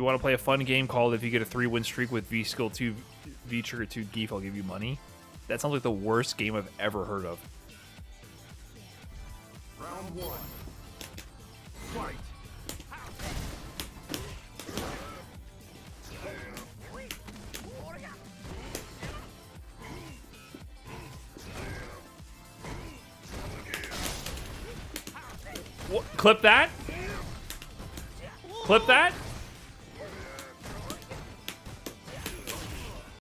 You want to play a fun game called If You Get a Three Win Streak with V Skill 2, V Trigger 2 Gief, I'll give you money. That sounds like the worst game I've ever heard of. Round one. Fight. What? Clip that? Clip that?